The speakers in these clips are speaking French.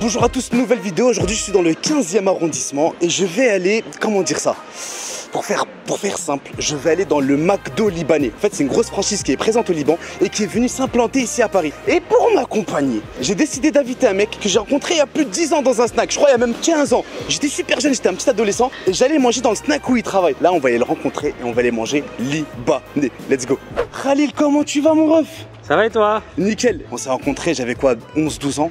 Bonjour à tous, nouvelle vidéo. Aujourd'hui, je suis dans le 15e arrondissement et je vais aller, comment dire ça? Pour faire, pour faire simple, je vais aller dans le McDo libanais. En fait, c'est une grosse franchise qui est présente au Liban et qui est venue s'implanter ici à Paris. Et pour m'accompagner, j'ai décidé d'inviter un mec que j'ai rencontré il y a plus de 10 ans dans un snack. Je crois il y a même 15 ans. J'étais super jeune, j'étais un petit adolescent et j'allais manger dans le snack où il travaille. Là, on va aller le rencontrer et on va aller manger libanais. Let's go. Khalil, comment tu vas, mon ref? Ça va et toi? Nickel. On s'est rencontrés, j'avais quoi, 11-12 ans?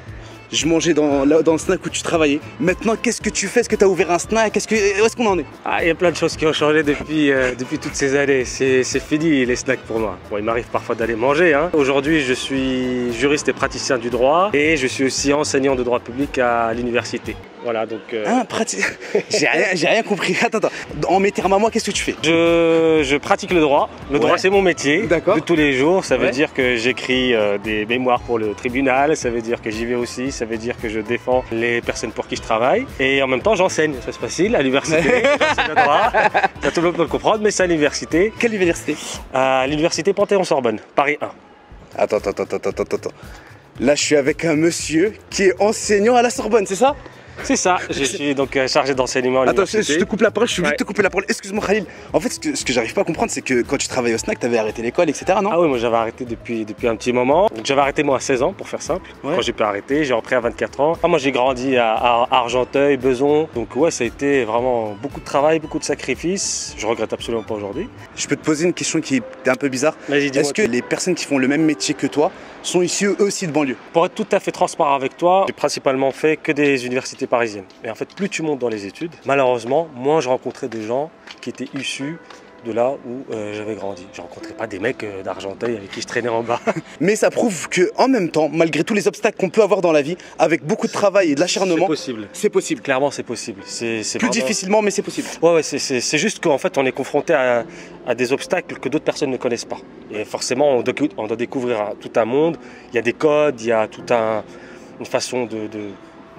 Je mangeais dans, le snack où tu travaillais. Maintenant, qu'est-ce que tu fais? Est-ce que tu as ouvert un snack? Est-ce que, Où est-ce qu'on en est? Ah, il y a plein de choses qui ont changé depuis, euh, depuis toutes ces années. C'est fini les snacks pour moi. Bon, il m'arrive parfois d'aller manger. Hein. Aujourd'hui, je suis juriste et praticien du droit et je suis aussi enseignant de droit public à l'université. Voilà, donc. Euh... Hein, J'ai rien, rien, compris. Attends, attends. En mes termes à moi, qu'est-ce que tu fais? Je, je, pratique le droit. Le droit, c'est mon métier de tous les jours. Ça veut dire que j'écris euh, des mémoires pour le tribunal. Ça veut dire que j'y vais aussi. Ça veut dire que je défends les personnes pour qui je travaille. Et en même temps, j'enseigne. Ça c'est facile à l'université? le droit. Ça, tout le monde peut le comprendre, mais c'est à l'université. Quelle université? À l'université Panthéon-Sorbonne, Paris 1. Attends, attends, attends, attends, attends, attends. Là, je suis avec un monsieur qui est enseignant à la Sorbonne, c'est ça? C'est ça, je suis donc euh, chargé d'enseignement Attends, je, te coupe la parole, je suis obligé de te couper la parole. Excuse-moi Khalil. En fait, ce que, ce que j'arrive pas à comprendre, c'est que quand tu travaillais au snack, tu avais arrêté l'école, etc. Non? Ah oui, moi j'avais arrêté depuis, depuis un petit moment. J'avais arrêté moi à 16 ans, pour faire simple. Quand j'ai pu arrêter, j'ai repris à 24 ans. Ah, moi j'ai grandi à, Argenteuil, Beson. Donc ouais, ça a été vraiment beaucoup de travail, beaucoup de sacrifices. Je regrette absolument pas aujourd'hui. Je peux te poser une question qui est un peu bizarre. Est-ce que les personnes qui font le même métier que toi sont ici eux aussi de banlieue Pour être tout à fait transparent avec toi, j'ai principalement fait que des universités parisiennes. Et en fait, plus tu montes dans les études, malheureusement, moins je rencontrais des gens qui étaient issus de là où euh, j'avais grandi. Je rencontrais pas des mecs euh, d'Argenteuil avec qui je traînais en bas. Mais ça prouve que en même temps, malgré tous les obstacles qu'on peut avoir dans la vie, avec beaucoup de travail et de l'acharnement, c'est possible. C'est possible. Clairement, c'est possible. C'est plus difficilement, mais c'est possible. Ouais, ouais c'est juste qu'en fait, on est confronté à, des obstacles que d'autres personnes ne connaissent pas. Et forcément, on doit, on doit découvrir tout un monde. Il y a des codes, il y a toute un, une façon de de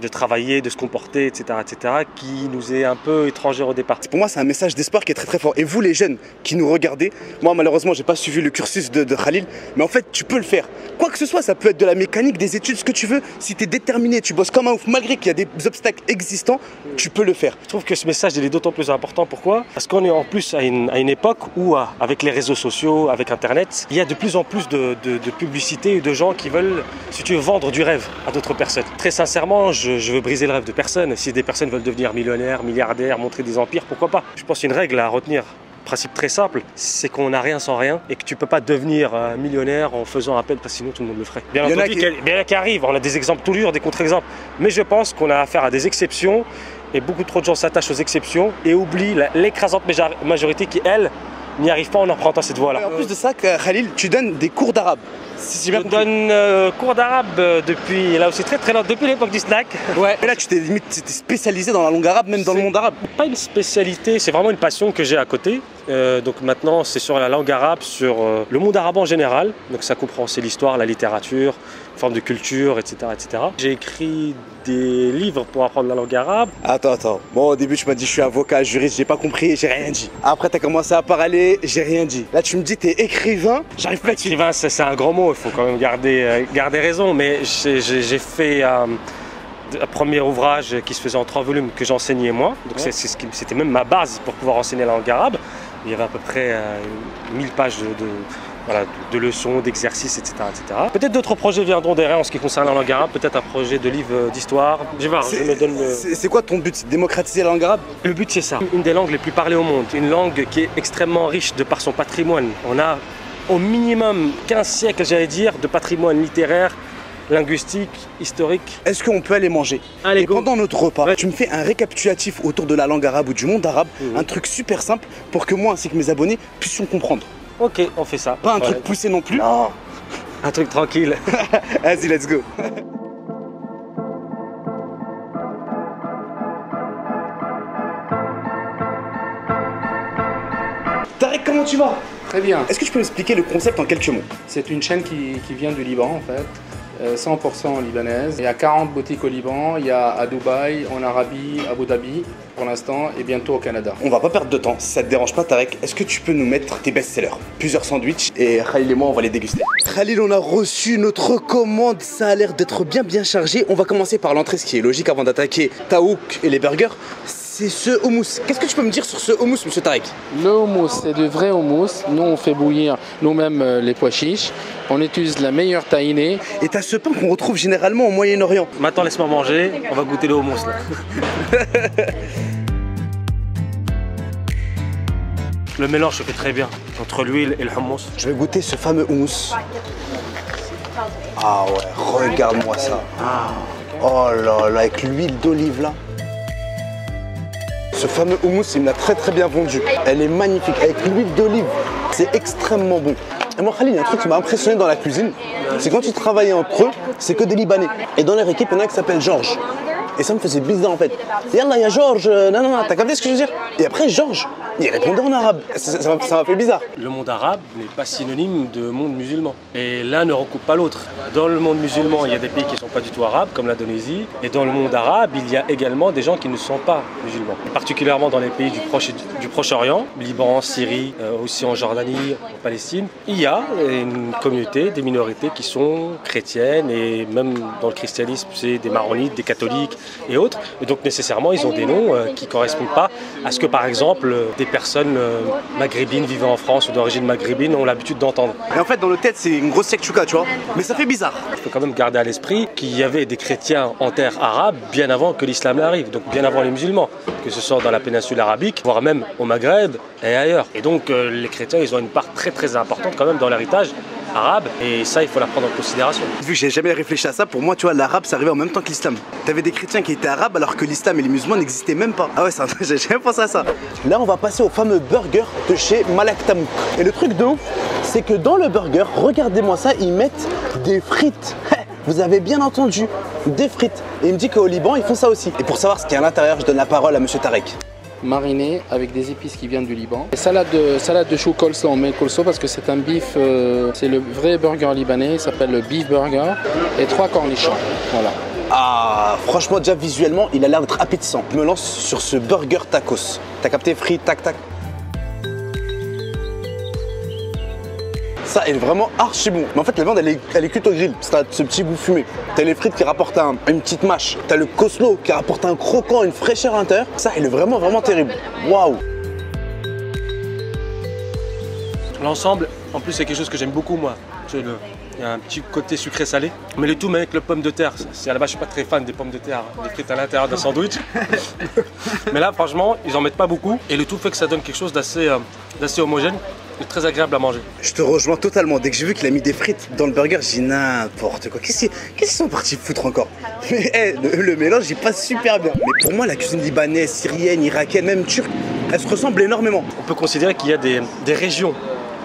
travailler, de se comporter, etc., etc., qui nous est un peu étrangère au départ. Pour moi, c'est un message d'espoir qui est très très fort. Et vous, les jeunes qui nous regardez, moi, malheureusement, j'ai pas suivi le cursus de, Khalil, mais en fait, tu peux le faire. Quoi que ce soit, ça peut être de la mécanique, des études, ce que tu veux. Si tu es déterminé, tu bosses comme un ouf, malgré qu'il y a des obstacles existants, tu peux le faire. Je trouve que ce message, il est d'autant plus important. Pourquoi? Parce qu'on est en plus à une, époque où, avec les réseaux sociaux, avec Internet, il y a de plus en plus de, de, de publicité et de gens qui veulent, si tu veux, vendre du rêve à d'autres personnes. Très sincèrement, je je, veux briser le rêve de personne. Si des personnes veulent devenir millionnaires, milliardaires, montrer des empires, pourquoi pas? Je pense une règle à retenir principe très simple, c'est qu'on n'a rien sans rien et que tu peux pas devenir euh, millionnaire en faisant appel parce que sinon tout le monde le ferait. Bien entendu, qui... bien qui arrive, on a des exemples tous les jours, des contre-exemples, mais je pense qu'on a affaire à des exceptions et beaucoup trop de gens s'attachent aux exceptions et oublient l'écrasante majorité qui, elle, n'y arrive pas en empruntant cette voie-là. En plus de ça, Khalil, tu donnes des cours d'arabe. Si je donne euh, cours d'arabe euh, depuis là aussi très très longtemps, depuis l'époque du snack. Ouais. Et là, tu t'es limite spécialisé dans la langue arabe, même dans le monde arabe. Pas une spécialité, c'est vraiment une passion que j'ai à côté. Euh, donc maintenant, c'est sur la langue arabe, sur le monde arabe en général. Donc ça comprend c'est l'histoire, la littérature, forme de culture, etc., etc. J'ai écrit des livres pour apprendre la langue arabe. Attends, attends. Bon, au début, tu m'as dit je suis avocat, juriste, j'ai pas compris, j'ai rien dit. Après, tu as commencé à parler, j'ai rien dit. Là, tu me dis t'es écrivain, j'arrive pas à Écrivain, c'est un grand mot, il faut quand même garder, euh, garder raison, mais j'ai fait euh, un premier ouvrage qui se faisait en trois volumes que j'enseignais moi. Donc c'était même ma base pour pouvoir enseigner la langue arabe. Il y avait à peu près 1000 euh, pages de de, leçons, d'exercices, etc. etc. Peut-être d'autres projets viendront derrière en ce qui concerne la langue arabe, peut-être un projet de livre d'histoire. Je vais voir, je me donne C'est quoi ton but Démocratiser la langue arabe? Le but c'est ça. Une des langues les plus parlées au monde, une langue qui est extrêmement riche de par son patrimoine. On a au minimum 15 siècles, j'allais dire, de patrimoine littéraire, linguistique, historique. Est-ce qu'on peut aller manger Allez, Et pendant notre repas, tu me fais un récapitulatif autour de la langue arabe ou du monde arabe, mhm. un truc super simple pour que moi ainsi que mes abonnés puissions comprendre. Ok, on fait ça. Pas un truc poussé non plus. Non. Un truc tranquille. Vas-y, let's go. Tarek, comment tu vas? Très bien. Est-ce que tu peux expliquer le concept en quelques mots? C'est une chaîne qui, vient du Liban en fait. Euh, 100% libanaise. Il y a 40 boutiques au Liban, il y a à Dubaï, en Arabie, Abu Dhabi pour l'instant et bientôt au Canada. On va pas perdre de temps, si ça te dérange pas Tarek, est-ce que tu peux nous mettre tes best-sellers? Plusieurs sandwichs et Khalil et moi on va les déguster. Khalil on a reçu notre commande, ça a l'air d'être bien bien chargé. On va commencer par l'entrée, ce qui est logique avant d'attaquer Taouk et les burgers. C'est ce houmous. Qu'est-ce que tu peux me dire sur ce houmous, monsieur Tarek Le houmous, c'est du vrai houmous. Nous, on fait bouillir nous-mêmes euh, les pois chiches. On utilise la meilleure tahinée. Et t'as ce pain qu'on retrouve généralement au Moyen-Orient. Maintenant, laisse-moi manger. On va goûter le houmous là. le mélange se fait très bien entre l'huile et le hummus. Je vais goûter ce fameux houmous. Ah ouais, regarde-moi ça. Oh là là, avec l'huile d'olive là. Ce fameux houmous, il me l'a très très bien vendu. Elle est magnifique, avec l'huile d'olive. C'est extrêmement bon. Et moi, Khalil, il y a un truc qui m'a impressionné dans la cuisine, c'est quand tu travaillais entre eux, c'est que des Libanais. Et dans leur équipe, il y en a un qui s'appelle Georges. Et ça me faisait bizarre en fait. Yallah, il y a Georges, euh, non, non, non, t'as capté ce que je veux dire? Et après, Georges, il répondait en arabe. Ça m'a fait bizarre. Le monde arabe n'est pas synonyme de monde musulman. Et l'un ne recoupe pas l'autre. Dans le monde musulman, il y a des pays qui ne sont pas du tout arabes, comme l'Indonésie. Et dans le monde arabe, il y a également des gens qui ne sont pas musulmans. Particulièrement dans les pays du Proche, du Proche-Orient, Liban, Syrie, euh, aussi en Jordanie, en Palestine. Il y a une communauté, des minorités qui sont chrétiennes et même dans le christianisme, c'est des maronites, des catholiques et autres. Et donc nécessairement, ils ont des noms euh, qui ne correspondent pas à ce que par exemple des personnes euh, maghrébines vivant en France ou d'origine maghrébine ont l'habitude d'entendre. Et en fait, dans le tête, c'est une grosse sectuka, tu vois. Mais ça fait bizarre. Il faut quand même garder à l'esprit qu'il y avait des chrétiens en terre arabe bien avant que l'islam n'arrive, donc bien avant les musulmans, que ce soit dans la péninsule arabique, voire même au Maghreb et ailleurs. Et donc euh, les chrétiens, ils ont une part très très importante quand même dans l'héritage arabe, et ça, il faut la prendre en considération. Vu que j'ai jamais réfléchi à ça, pour moi, tu vois, l'arabe, c'est arrivé en même temps que l'islam. T'avais des chrétiens qui étaient arabes alors que l'islam et les musulmans n'existaient même pas. Ah ouais, ça, j'ai jamais pensé à ça. Là, on va passer au fameux burger de chez Malak Tamouk. Et le truc de ouf, c'est que dans le burger, regardez-moi ça, ils mettent des frites. Vous avez bien entendu, des frites. Et il me dit qu'au Liban, ils font ça aussi. Et pour savoir ce qu'il y a à l'intérieur, je donne la parole à monsieur Tarek. Mariné avec des épices qui viennent du Liban. Et salade de, salade de chou coleslaw, on met le coleslaw parce que c'est un beef, euh, c'est le vrai burger libanais, il s'appelle le beef burger, et trois cornichons. Voilà. Ah, franchement, déjà visuellement, il a l'air d'être appétissant. Je me lance sur ce burger tacos. T'as capté frites, tac, tac. Ça est vraiment archi bon. Mais en fait, la viande, elle est, elle est cuite au grill. C'est ce petit goût fumé. T'as les frites qui rapportent un- une petite mâche. T'as le coleslaw qui rapporte un croquant, une fraîcheur à l'intérieur. Ça, il est vraiment, vraiment terrible. Waouh. L'ensemble, en plus, c'est quelque chose que j'aime beaucoup, moi. C'est le- Il y a un petit côté sucré-salé. Mais le tout, mais avec le pomme de terre. C'est à la base, je suis pas très fan des pommes de terre, des frites à l'intérieur d'un sandwich. mais là, franchement, ils en mettent pas beaucoup. Et le tout fait que ça donne quelque chose d'assez euh, homogène très agréable à manger. Je te rejoins totalement. Dès que j'ai vu qu'il a mis des frites dans le burger, j'ai dit n'importe quoi. Qu'est-ce qu'ils sont partis foutre encore? Mais eh, le, le mélange, il passe super bien. Mais pour moi, la cuisine libanaise, syrienne, irakienne, même turque, elle se ressemble énormément. On peut considérer qu'il y a des, des régions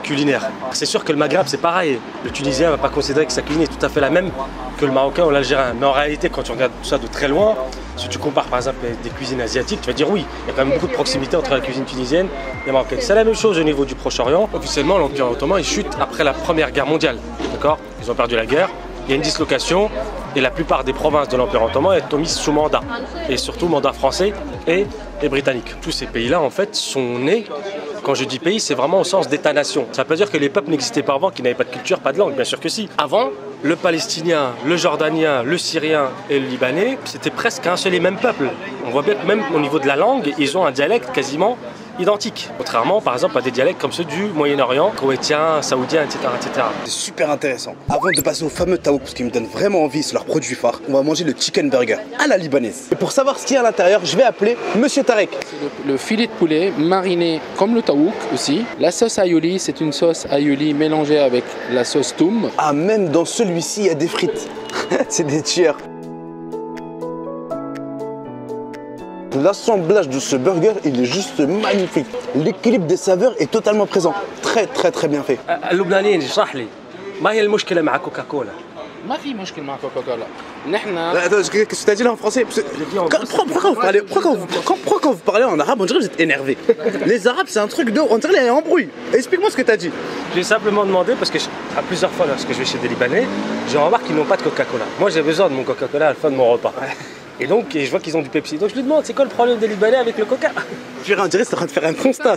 culinaires. C'est sûr que le Maghreb, c'est pareil. Le Tunisien va pas considérer que sa cuisine est tout à fait la même que le Marocain ou l'Algérien. Mais en réalité, quand tu regardes tout ça de très loin, si tu compares par exemple des cuisines asiatiques, tu vas dire oui, il y a quand même beaucoup de proximité entre la cuisine tunisienne et marocaine. C'est la même chose au niveau du Proche-Orient. Officiellement, l'Empire ottoman, il chute après la Première Guerre mondiale. D'accord? Ils ont perdu la guerre. Il y a une dislocation et la plupart des provinces de l'Empire ottoman sont mises sous mandat. Et surtout mandat français et, britannique. Tous ces pays-là, en fait, sont nés quand je dis pays, c'est vraiment au sens d'État-nation. Ça veut pas dire que les peuples n'existaient pas avant, qu'ils n'avaient pas de culture, pas de langue, bien sûr que si. Avant, le palestinien, le jordanien, le syrien et le libanais, c'était presque un seul et même peuple. On voit bien que même au niveau de la langue, ils ont un dialecte quasiment identique. Contrairement, par exemple, à des dialectes comme ceux du Moyen-Orient, koweïtien, saoudien, etc., etc. C'est super intéressant. Avant de passer au fameux taouk, parce qu'il me donne vraiment envie, c'est leur produit phare, on va manger le chicken burger à la libanaise. Et pour savoir ce qu'il y a à l'intérieur, je vais appeler Monsieur Tarek. Le, le filet de poulet mariné comme le taouk aussi. La sauce aioli, c'est une sauce aioli mélangée avec la sauce toum. Ah, même dans celui-ci, il y a des frites. c'est des tueurs. L'assemblage de ce burger, il est juste magnifique. L'équilibre des saveurs est totalement présent. Très très très bien fait. اللبنانيين اشرح لي ما هي المشكلة مع كوكاكولا؟ ما في مشكل مع كوكاكولا نحن Attends, qu'est-ce que tu as dit là en français Parce que- dit en Quand- pourquoi, pourquoi vous parlez, pourquoi, quand vous, quand- pourquoi quand vous parlez en arabe, on dirait que vous êtes énervé Les arabes, c'est un truc de. On dirait qu'il y a un embrouille. Explique-moi ce que tu as dit. J'ai simplement demandé parce que je- à plusieurs fois lorsque je vais chez des Libanais, je remarque qu'ils n'ont pas de Coca-Cola. Moi j'ai besoin de mon Coca-Cola à la fin de mon repas. Et donc et je vois qu'ils ont du Pepsi. Donc je lui demande c'est quoi le problème des Libanais avec le Coca? Purée, on dirait que c'est en train de faire un constat.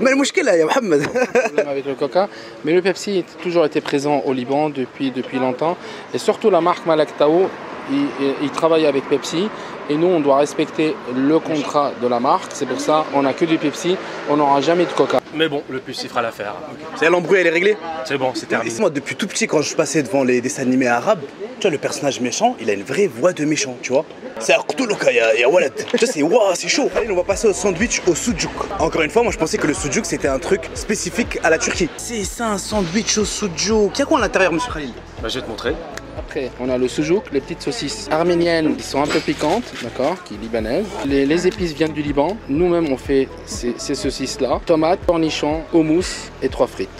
Mais le mouchkil là, Mohamed. problème avec le coca, mais le Pepsi a toujours été présent au Liban depuis, depuis longtemps. Et surtout la marque Malak Tao, il, il- il travaille avec Pepsi. Et nous, on doit respecter le contrat de la marque. C'est pour ça on n'a que du Pepsi, on n'aura jamais de coca. Mais bon, le Pepsi fera l'affaire. C'est l'embrouille, elle est réglée C'est bon, c'est terminé. Moi, depuis tout petit, quand je passais devant les dessins animés arabes, tu vois, le personnage méchant, il a une vraie voix de méchant, tu vois. C'est Arqtuluka, ya, ya Walad. Tu vois, c'est waouh, c'est chaud. Allez, on va passer au sandwich au sujuk. Encore une fois, moi, je pensais que le sujuk, c'était un truc spécifique à la Turquie. C'est ça, un sandwich au sujuk. Il y a quoi à l'intérieur, monsieur Khalil? Bah, je vais te montrer. Après, on a le soujouk, les petites saucisses arméniennes qui sont un peu piquantes, d'accord, qui sont libanaises. Les, les épices viennent du Liban. Nous-mêmes, on fait ces, ces saucisses-là. Tomates, cornichons, houmous et trois frites.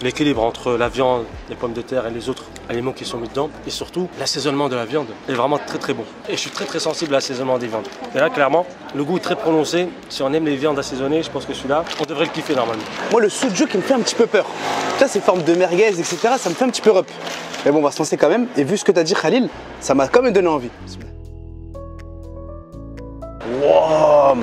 L'équilibre entre la viande, les pommes de terre et les autres aliments qui sont mis dedans, et surtout l'assaisonnement de la viande est vraiment très très bon. Et je suis très très sensible à l'assaisonnement des viandes. Et là, clairement, le goût est très prononcé. Si on aime les viandes assaisonnées, je pense que celui-là, on devrait le kiffer normalement. Moi, le sujuk, il me fait un petit peu peur. Tu vois, ces formes de merguez, etc., ça me fait un petit peu rep. Mais bon, on va se lancer quand même. Et vu ce que tu as dit, Khalil, ça m'a quand même donné envie. Wow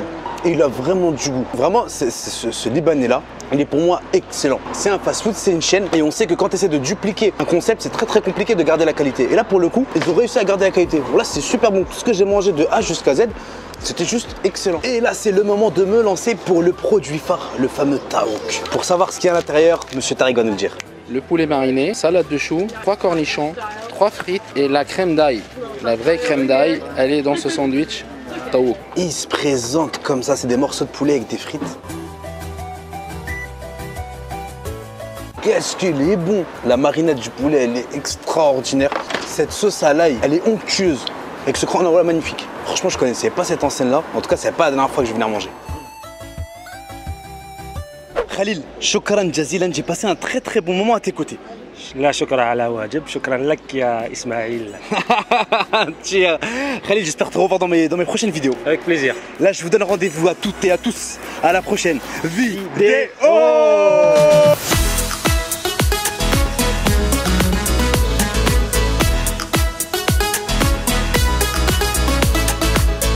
Et il a vraiment du goût. Vraiment, ce, Libanais-là, il est pour moi excellent. C'est un fast-food, c'est une chaîne. Et on sait que quand tu essaies de dupliquer un concept, c'est très très compliqué de garder la qualité. Et là, pour le coup, ils ont réussi à garder la qualité. Là, c'est super bon. Tout ce que j'ai mangé de A jusqu'à Z, c'était juste excellent. Et là, c'est le moment de me lancer pour le produit phare, le fameux taouk. Pour savoir ce qu'il y a à l'intérieur, monsieur Tariq va nous le dire. Le poulet mariné, salade de choux, trois cornichons, trois frites et la crème d'ail. La vraie crème d'ail, elle est dans ce sandwich taouk. Il se présente comme ça, c'est des morceaux de poulet avec des frites. Qu'est-ce qu'il est bon La marinade du poulet, elle est extraordinaire. Cette sauce à l'ail, elle est onctueuse. Avec ce grand voilà magnifique. Franchement, je connaissais pas cette enseigne-là. En tout cas, c'est pas la dernière fois que je vais venir manger. Khalil, shukran jazilan, j'ai passé un très très bon moment à tes côtés. لا شكرا على واجب شكرا لك يا إسماعيل Tiens, Khalil, j'espère te revoir dans mes, dans mes prochaines vidéos. Avec plaisir. Là, je vous donne rendez-vous à toutes et à tous. À la prochaine vidéo.